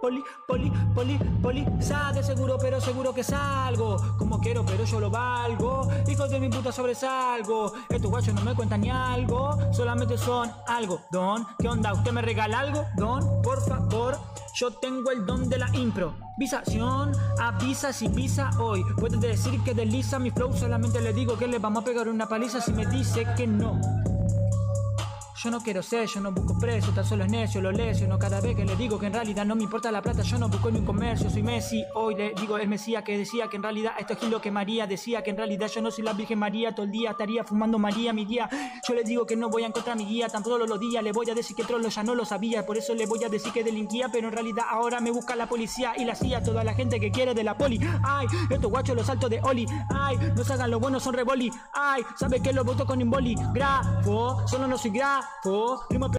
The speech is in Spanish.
poli, poli, poli, poli. Sale seguro, pero seguro que salgo. Como quiero, pero yo lo valgo. Hijos de mi puta sobresalgo. Estos guachos no me cuentan ni algo. Solamente son algo. Don, ¿qué onda? ¿Usted me regala algo? Don, por favor. Yo tengo el don de la impro. Visación, avisa si visa hoy. Puedes decir que desliza mi flow, solamente le digo que le vamos a pegar una paliza si me dice que no. Yo no quiero ser, yo no busco precio, tan solo es necio, lo lesiono cada vez que le digo que en realidad no me importa la plata, yo no busco ni un comercio, soy Messi, hoy le digo el Mesías que decía que en realidad esto es lo que María decía, que en realidad yo no soy la Virgen María, todo el día estaría fumando María mi día, yo le digo que no voy a encontrar mi guía, tan todos los días le voy a decir que trolo ya no lo sabía, por eso le voy a decir que delinquía, pero en realidad ahora me busca la policía y la CIA, toda la gente que quiere de la poli, ay, estos guachos los saltos de Oli, ay, no se hagan lo bueno, son reboli, ay, sabe que lo voto con imboli, grafo, solo no soy grafo, Tô. E uma